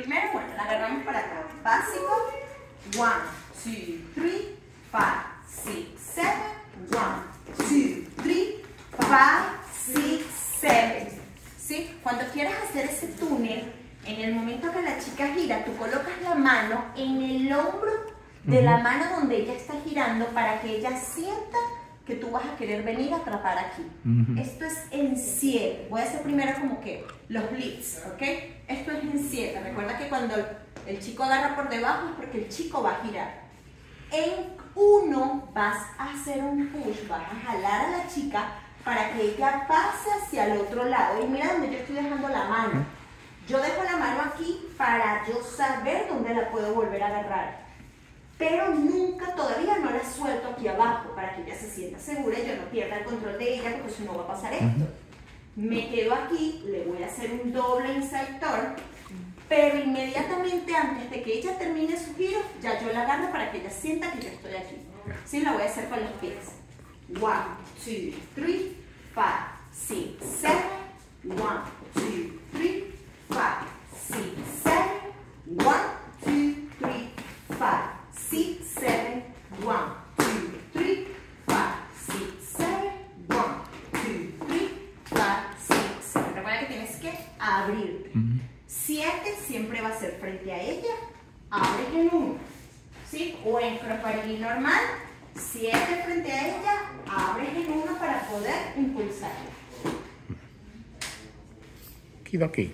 Primero, bueno, la agarramos para acá. Básico. One, two, three, five, six, seven. One, two, three, five, six, seven. ¿Sí? Cuando quieras hacer ese túnel, en el momento que la chica gira, tú colocas la mano en el hombro de la mano donde ella está girando para que ella sienta que tú vas a querer venir a atrapar aquí. Esto es en 7. Voy a hacer primero como que los blitz, ¿ok? Esto es en 7. Recuerda que cuando el chico agarra por debajo es porque el chico va a girar. En 1 vas a hacer un push, vas a jalar a la chica para que ella pase hacia el otro lado. Y mira donde yo estoy dejando la mano. Yo dejo la mano aquí para yo saber dónde la puedo volver a agarrar pero nunca todavía suelto aquí abajo para que ella se sienta segura y yo no pierda el control de ella porque si no va a pasar esto. Me quedo aquí, le voy a hacer un doble insertor, pero inmediatamente antes de que ella termine su giro, ya yo la agarro para que ella sienta que yo estoy aquí. Sí, la voy a hacer con los pies. 1, 2, 3, 5, 6, 7, 1, 2, que abrir. Siete siempre va a ser frente a ella. Abres en uno. ¿Sí? O en crossbody normal. Siete frente a ella. Abres en uno para poder impulsarla. Aquí.